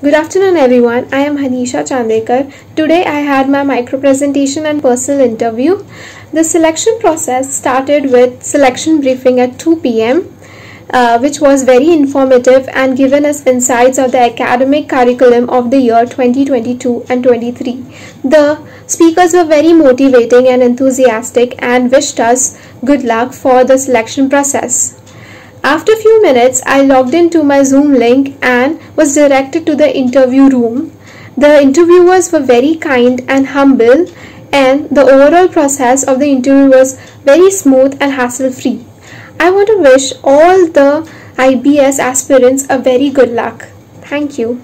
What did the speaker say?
Good afternoon, everyone. I am Hanisha Chandekar. Today I had my micro presentation and personal interview. The selection process started with selection briefing at 2 pm, uh, which was very informative and given us insights of the academic curriculum of the year 2022 and 23. The speakers were very motivating and enthusiastic and wished us good luck for the selection process. After a few minutes, I logged into my Zoom link and was directed to the interview room. The interviewers were very kind and humble, and the overall process of the interview was very smooth and hassle free. I want to wish all the IBS aspirants a very good luck. Thank you.